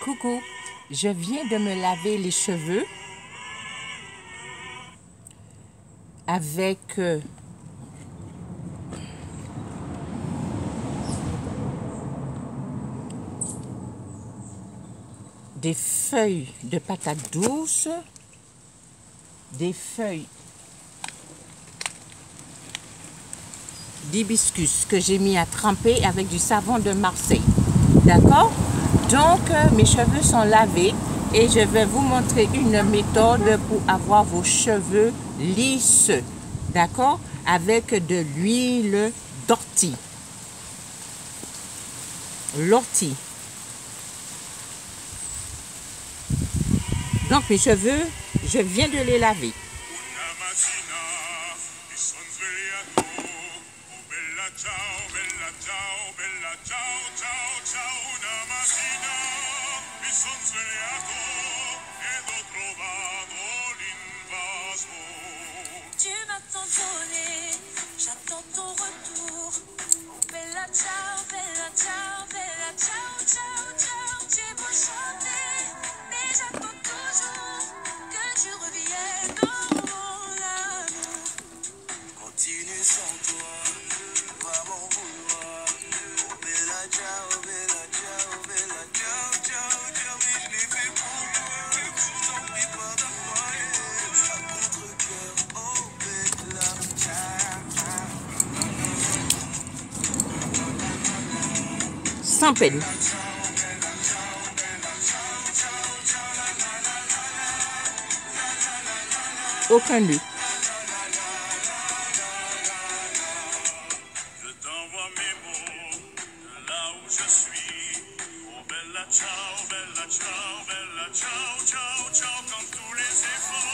Coucou, je viens de me laver les cheveux avec euh, des feuilles de patates douces, des feuilles d'hibiscus que j'ai mis à tremper avec du savon de Marseille. D'accord? Donc, euh, mes cheveux sont lavés et je vais vous montrer une méthode pour avoir vos cheveux lisses. D'accord? Avec de l'huile d'ortie. L'ortie. Donc, mes cheveux, je viens de les laver. Ciao, bella ciao, bella ciao, ciao, ciao, una mattina Sans peine. Aucun lieu. ciao, bella ciao, bella ciao, ciao, ciao, comme tous les efforts,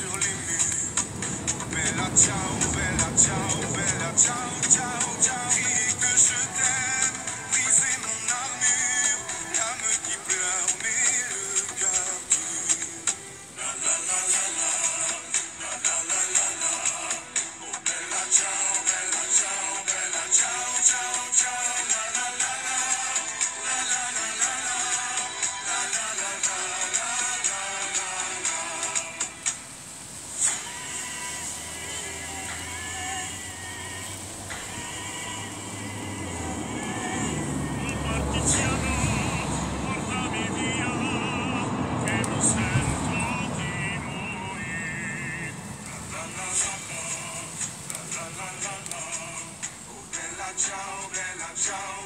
sur les murs. Ciao,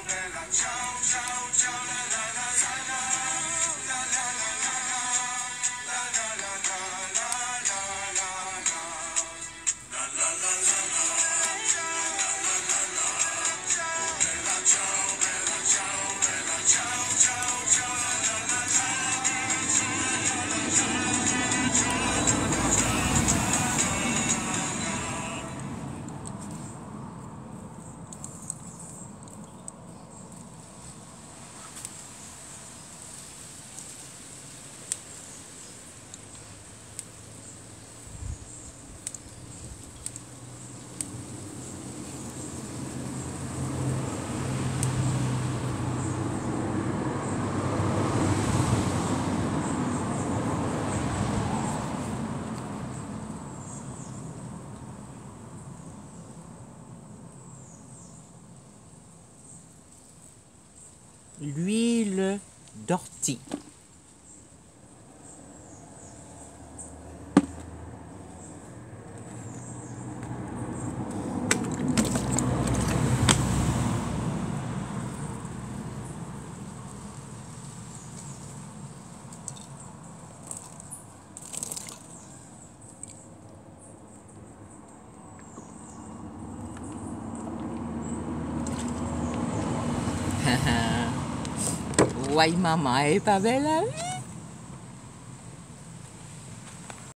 l'huile d'ortie. guay mamá, ¿eh, Pamela?